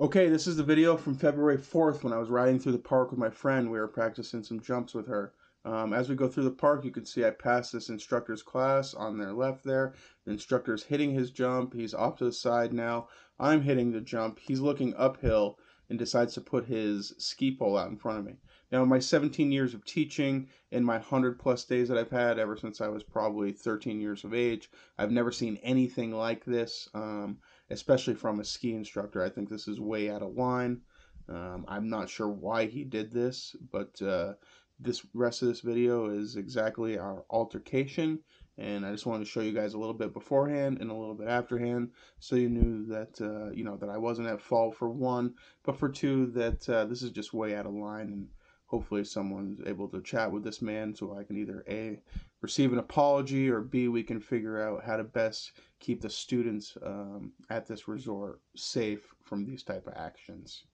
Okay, this is the video from February 4th when I was riding through the park with my friend. We were practicing some jumps with her. Um, as we go through the park, you can see I passed this instructor's class on their left there. The instructor's hitting his jump. He's off to the side now. I'm hitting the jump. He's looking uphill and decides to put his ski pole out in front of me. Now, in my 17 years of teaching, in my 100 plus days that I've had ever since I was probably 13 years of age, I've never seen anything like this. Um, especially from a ski instructor. I think this is way out of line. Um, I'm not sure why he did this, but uh, this rest of this video is exactly our altercation. And I just wanted to show you guys a little bit beforehand and a little bit afterhand, so you knew that uh, you know that I wasn't at fault for one, but for two that uh, this is just way out of line and hopefully someone's able to chat with this man so I can either A, receive an apology, or B, we can figure out how to best keep the students um, at this resort safe from these type of actions.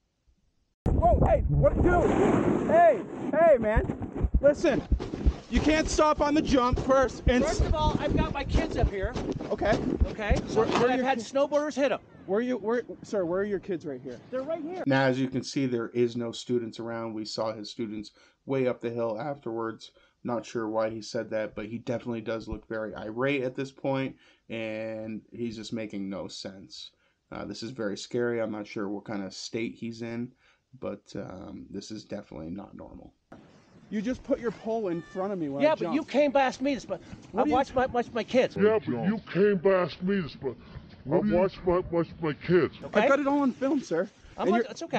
Whoa, hey, what are you doing? Hey, hey, man. Listen, you can't stop on the jump first. And First of all, I've got my kids up here. okay, Okay, so Where- where are I've your had kids? snowboarders hit them. where are you? Where, sir? Where are your kids right here? They're right here. Now, as you can see, there is no students around. We saw his students way up the hill afterwards. Not sure why he said that, but he definitely does look very irate at this point, and he's just making no sense. Uh, this is very scary. I'm not sure what kind of state he's in, but um, this is definitely not normal. You just put your pole in front of me when yeah, I but you jumped. came past me. This, but What I watched my watched my kids. Yeah, but you came past me. This, but I What do watched my, my, my kids. Okay, I've got it all on film, sir. I'm and not, it's okay.